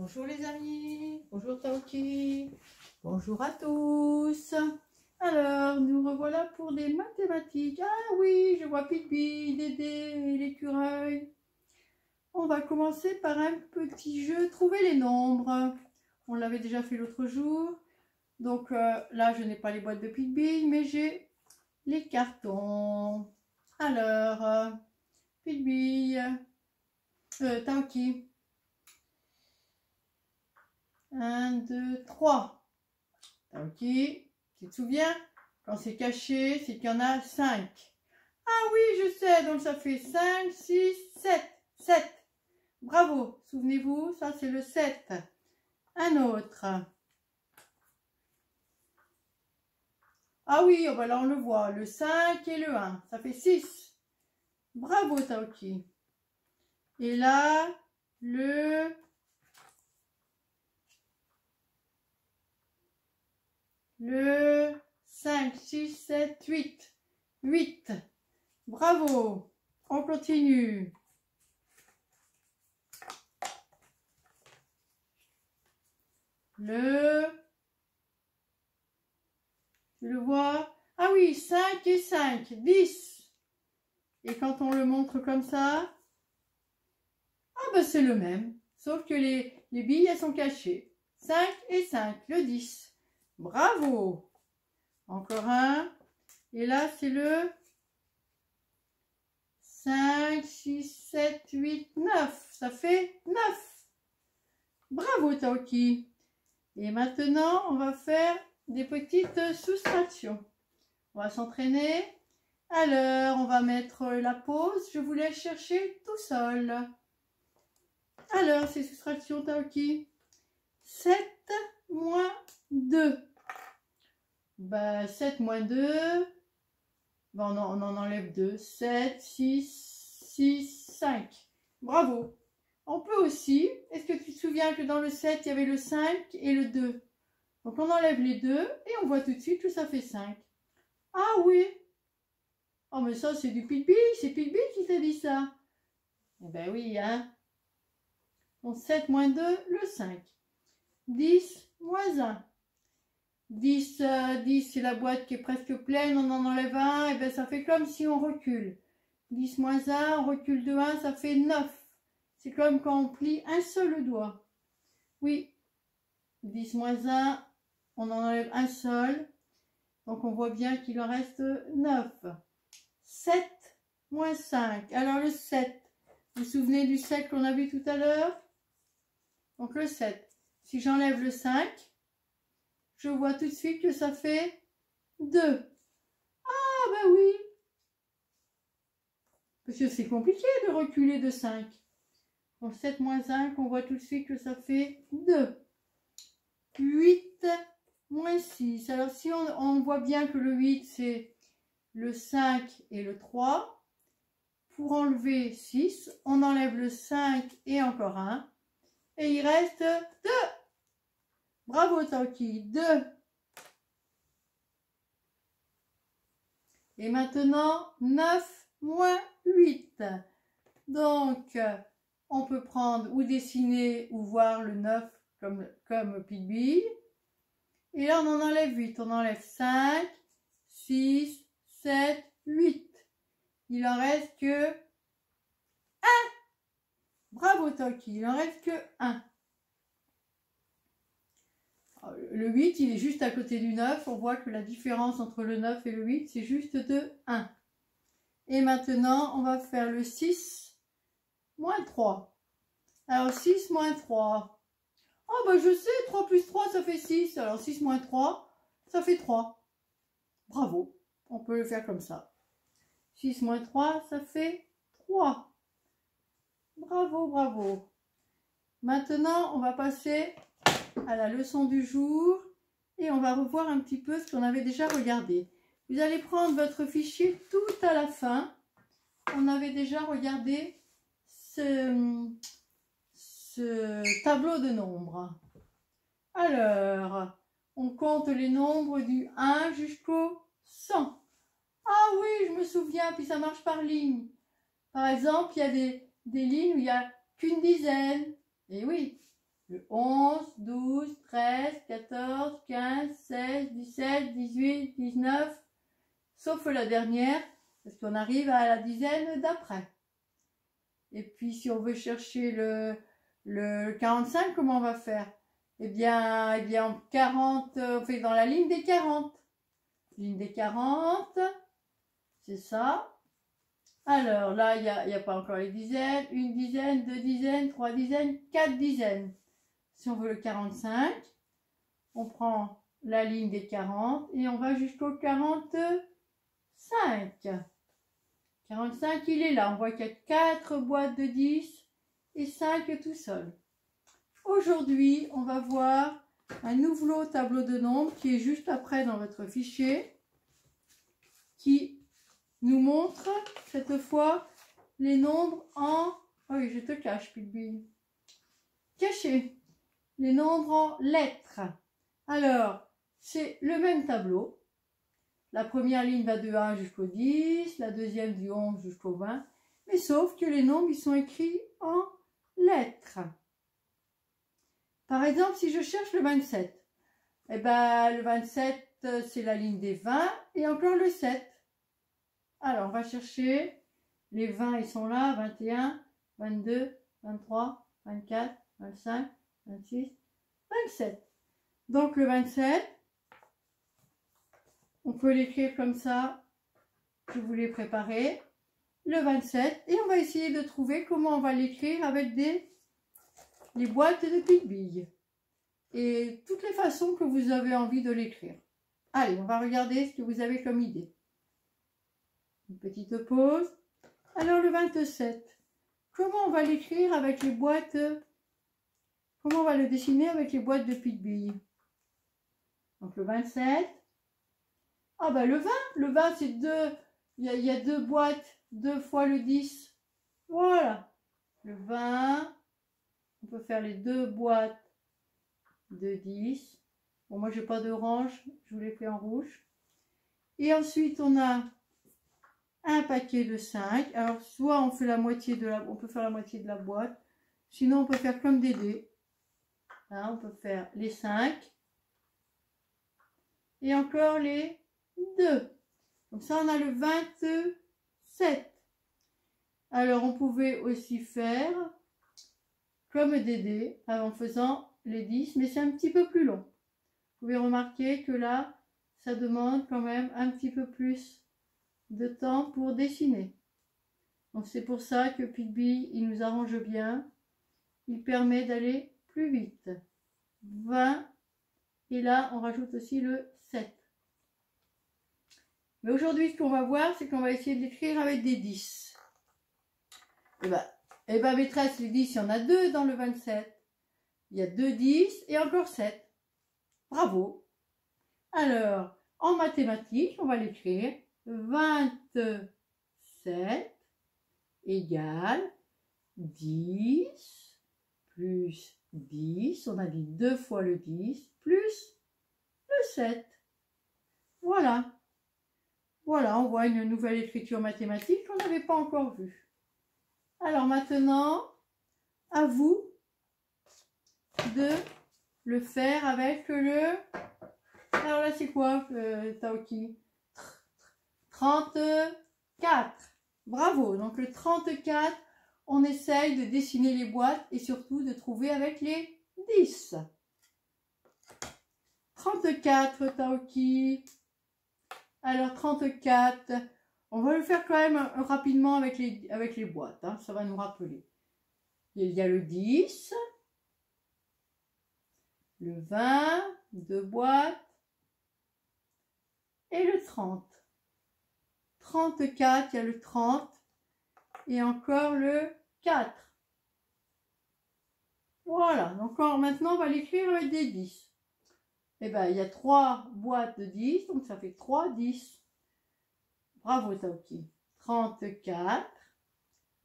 Bonjour les amis, bonjour Taoki, bonjour à tous. Alors, nous revoilà pour des mathématiques. Ah oui, je vois Pipi, Dédé l'écureuil. On va commencer par un petit jeu, trouver les nombres. On l'avait déjà fait l'autre jour. Donc euh, là, je n'ai pas les boîtes de Pipi, mais j'ai les cartons. Alors, euh, euh, Taoki. 1, 2, 3. Ok. Tu te souviens? Quand c'est caché, c'est qu'il y en a 5. Ah oui, je sais. Donc ça fait 5, 6, 7. 7. Bravo. Souvenez-vous, ça c'est le 7. Un autre. Ah oui, oh bah là on le voit. Le 5 et le 1. Ça fait 6. Bravo Taoki. Et là, le le 5, 6, 7, 8. 8. Bravo. On continue. Le... Tu le vois Ah oui, 5 et 5. 10. Et quand on le montre comme ça, ah ben c'est le même. Sauf que les, les billes, elles sont cachées. 5 et 5, le 10. Bravo Encore un. Et là, c'est le 5, 6, 7, 8, 9. Ça fait 9. Bravo, Taoki. Et maintenant, on va faire des petites soustractions. On va s'entraîner. Alors, on va mettre la pause. Je vous laisse chercher tout seul. Alors, ces soustractions, Taoki. 7 moins 2. Bah, 7 moins 2. Bah, on, en, enlève 2. 7, 6, 6, 5. Bravo. On peut aussi, est-ce que tu te souviens que dans le 7, il y avait le 5 et le 2 Donc on enlève les deux et on voit tout de suite que ça fait 5. Ah oui Oh mais ça c'est du pipi, c'est pipi qui t'a dit ça. Eh ben oui, hein. Donc 7 moins 2, le 5. 10 moins 1. 10, 10 c'est la boîte qui est presque pleine, on en enlève un, et bien ça fait comme si on recule. 10 moins 1, on recule de 1, ça fait 9. C'est comme quand on plie un seul doigt. Oui, 10 moins 1, on en enlève un seul. Donc on voit bien qu'il en reste 9. 7 moins 5. Alors le 7, vous vous souvenez du 7 qu'on a vu tout à l'heure? Donc le 7. Si j'enlève le 5, je vois tout de suite que ça fait 2. Ah, ben oui. Parce que c'est compliqué de reculer de 5. Donc 7 moins 5, on voit tout de suite que ça fait 2. 8 moins 6. Alors si on, voit bien que le 8, c'est le 5 et le 3. Pour enlever 6, on enlève le 5 et encore un. Et il reste 2. Bravo Tanki, 2. Et maintenant, 9 moins 8. Donc, on peut prendre ou dessiner ou voir le 9 comme, comme Et là, on en enlève 8. On enlève 5, 6, 7, 8. Il en reste que 1. Bravo Toki, il en reste que 1. Le 8, il est juste à côté du 9. On voit que la différence entre le 9 et le 8, c'est juste de 1. Et maintenant, on va faire le 6 moins 3. Alors, 6 moins 3. Oh, ben je sais, 3 plus 3, ça fait 6. Alors, 6 moins 3, ça fait 3. Bravo. On peut le faire comme ça. 6 moins 3, ça fait 3. Bravo, bravo. Maintenant, on va passer à la leçon du jour et on va revoir un petit peu ce qu'on avait déjà regardé. Vous allez prendre votre fichier tout à la fin. On avait déjà regardé ce, ce tableau de nombres. Alors, on compte les nombres du 1 jusqu'au 100. Ah oui, je me souviens, puis ça marche par ligne. Par exemple, il y a des, lignes où il n'y a qu'une dizaine. Et oui, le 11, 12, 13, 14, 15, 16, 17, 18, 19, sauf la dernière, parce qu'on arrive à la dizaine d'après. Et puis si on veut chercher le, le 45, comment on va faire? Eh bien, eh bien 40, on fait dans la ligne des 40. Ligne des 40, c'est ça. Alors là, il n'y a, a, pas encore les dizaines. Une dizaine, deux dizaines, trois dizaines, quatre dizaines. Si on veut le 45, on prend la ligne des 40 et on va jusqu'au 45. 45, il est là. On voit qu'il y a 4 boîtes de 10 et 5 tout seul. Aujourd'hui, on va voir un nouveau tableau de nombres qui est juste après dans votre fichier qui nous montre cette fois les nombres en... Oh oui, je te cache, Pilbi. Caché. Les nombres en lettres. Alors, c'est le même tableau. La première ligne va de 1 jusqu'au 10, la deuxième du 11 jusqu'au 20, mais sauf que les nombres ils sont écrits en lettres. Par exemple, si je cherche le 27, eh ben, le 27, euh, c'est la ligne des 20 et encore le 7. Alors, on va chercher les 20, ils sont là, 21, 22, 23, 24, 25, 26, 27. Donc, le 27, on peut l'écrire comme ça. Je vous l'ai préparé. Le 27. Et on va essayer de trouver comment on va l'écrire avec des les boîtes de pique Et toutes les façons que vous avez envie de l'écrire. Allez, on va regarder ce que vous avez comme idée. Une petite pause. Alors le 27. Comment on va l'écrire avec les boîtes Comment on va le dessiner avec les boîtes de pique Donc le 27. Ah bah le 20, le 20 c'est deux, il y, a deux boîtes, deux fois le 10. Voilà. Le 20, on peut faire les deux boîtes de 10. Bon moi j'ai pas d'orange, je vous l'ai fait en rouge. Et ensuite on a un paquet de 5. Alors soit on fait la moitié de la, on peut faire la moitié de la boîte, sinon on peut faire comme des dés. Hein, on peut faire les 5 et encore les 2. Donc ça, on a le 27. Alors, on pouvait aussi faire comme des dés en faisant les 10, mais c'est un petit peu plus long. Vous pouvez remarquer que là, ça demande quand même un petit peu plus de temps pour dessiner. Donc c'est pour ça que Pitby, il nous arrange bien. Il permet d'aller plus vite. 20. Et là, on rajoute aussi le 7. Mais aujourd'hui, ce qu'on va voir, c'est qu'on va essayer de l'écrire avec des 10. Et bah, et maîtresse, les 10, il y en a deux dans le 27. Il y a deux 10 et encore 7. Bravo. Alors, en mathématiques, on va l'écrire 27 égale 10 plus 10. On a dit deux fois le 10 plus le 7. Voilà. Voilà, on voit une nouvelle écriture mathématique qu'on n'avait pas encore vue. Alors maintenant, à vous de le faire avec le... Alors là, c'est quoi, euh, Taoki? 34. Bravo. Donc le 34, on essaye de dessiner les boîtes et surtout de trouver avec les 10. 34, Taoki. Alors 34, on va le faire quand même rapidement avec les, avec les boîtes, hein. ça va nous rappeler. Il y a le 10, le 20, deux boîtes, et le 30. 34, il y a le 30, et encore le 4. Voilà, donc maintenant on va l'écrire avec des 10 eh bien, il y a trois boîtes de 10, donc ça fait 3 10. Bravo Taoki. 34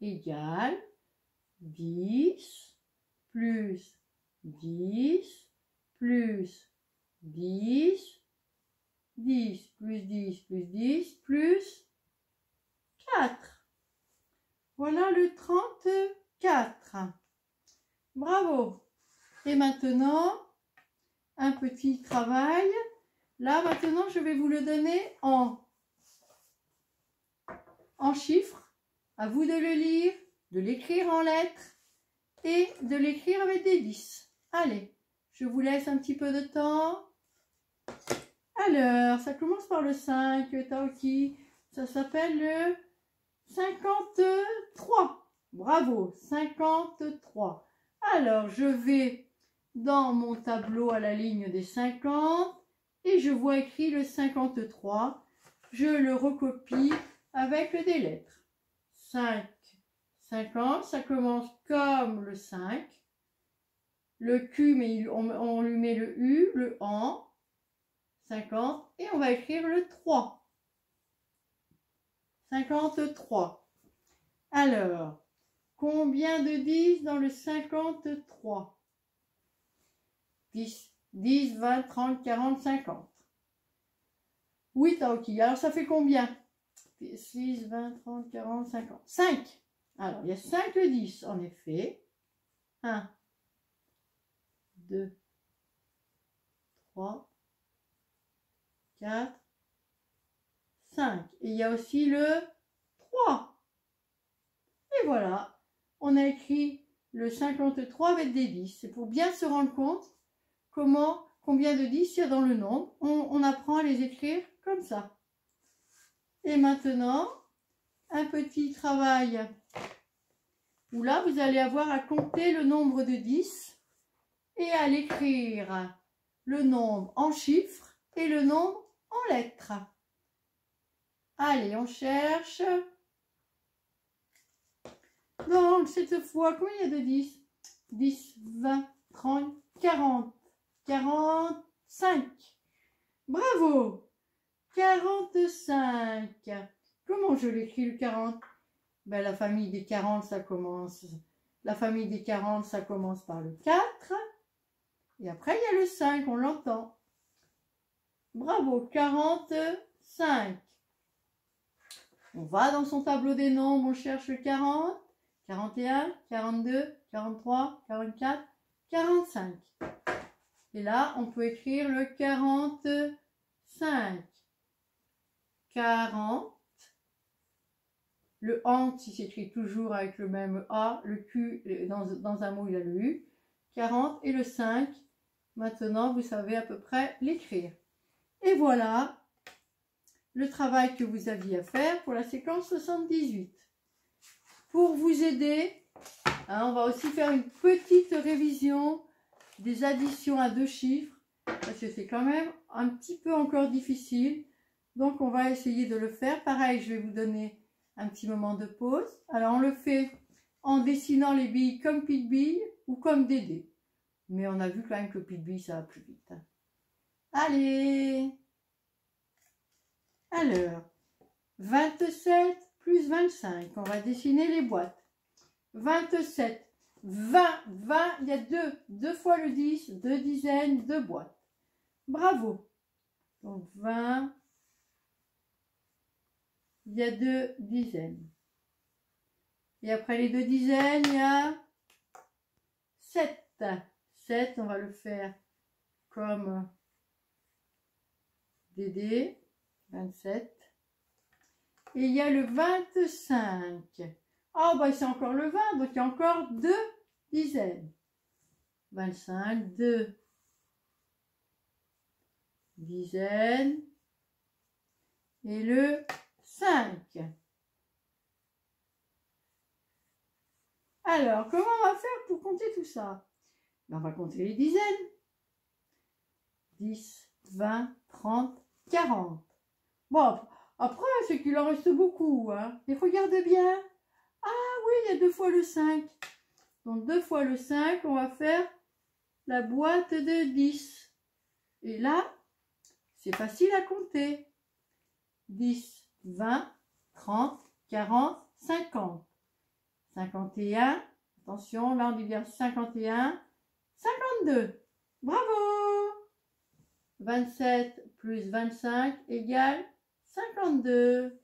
égale 10 plus 10 plus 10 10 plus 10 plus 10 plus 4. Voilà le 34. Et maintenant, un petit travail. Là, maintenant, je vais vous le donner en, en chiffres. À vous de le lire, de l'écrire en lettres et de l'écrire avec des 10. Allez, je vous laisse un petit peu de temps. Alors, ça commence par le 5, Taoki. Ça s'appelle le 53. Bravo, 53. Alors, je vais dans mon tableau à la ligne des 50 et je vois écrit le 53. Je le recopie avec des lettres. 5, 50, ça commence comme le 5. Le Q, mais on, lui met le U, le AN, 50, et on va écrire le 3. 53. Alors, combien de 10 dans le 53 10, 10, 20, 30, 40, 50. Oui, ok. Alors, ça fait combien? 6, 20, 30, 40, 50. 5. Alors, il y a 5 10, en effet. 1, 2, 3, 4, 5. Et il y a aussi le 3. Et voilà, on a écrit le 53 avec des 10. C'est pour bien se rendre compte combien de 10 il y a dans le nombre. On, on apprend à les écrire comme ça. Et maintenant, un petit travail où là, vous allez avoir à compter le nombre de 10 et à l'écrire le nombre en chiffres et le nombre en lettres. Allez, on cherche. Donc, cette fois, combien il y a de 10 10, 20, 30, 40, 45. Bravo 45. Comment je l'écris le 40 ben, La famille des 40, ça commence... La famille des 40, ça commence par le 4. Et après, il y a le 5, on l'entend. Bravo, 45. On va dans son tableau des nombres, on cherche le 40, 41, 42, 43, 44, 45. Et là, on peut écrire le 45. 40. Le ANT, il s'écrit toujours avec le même A. Le Q, dans, un mot, il a le U. 40 et le 5. Maintenant, vous savez à peu près l'écrire. Et voilà, le travail que vous aviez à faire pour la séquence 78. Pour vous aider, hein, on va aussi faire une petite révision des additions à deux chiffres, parce que c'est quand même un petit peu encore difficile. Donc on va essayer de le faire. Pareil, je vais vous donner un petit moment de pause. Alors on le fait en dessinant les billes comme pile-bille ou comme des dés. Mais on a vu quand même que pile-bille, ça va plus vite. Allez alors, 27 plus 25, on va dessiner les boîtes. 27, 20, 20, il y a deux, deux fois le 10, deux dizaines, deux boîtes. Bravo. Donc 20, il y a deux dizaines. Et après les deux dizaines, il y a 7. 7, on va le faire comme dés. 27. Et il y a le 25. Ah, oh, bah c'est encore le 20, donc il y a encore deux dizaines. 25, 2 dizaines. Et le 5. Alors, comment on va faire pour compter tout ça? Ben, On va compter les dizaines. 10, 20, 30, 40. Bon, après, c'est qu'il en reste beaucoup. Hein. Et regarde bien. Ah oui, il y a deux fois le 5. Donc deux fois le 5, on va faire la boîte de 10. Et là, c'est facile à compter. 10, 20, 30, 40, 50. 51, attention, là on dit bien 51, 52. Bravo 27 plus 25 égale 52.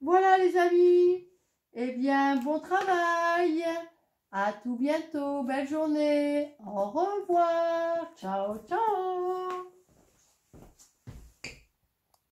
Voilà les amis. Eh bien, bon travail. À tout bientôt. Belle journée. Au revoir. Ciao, ciao.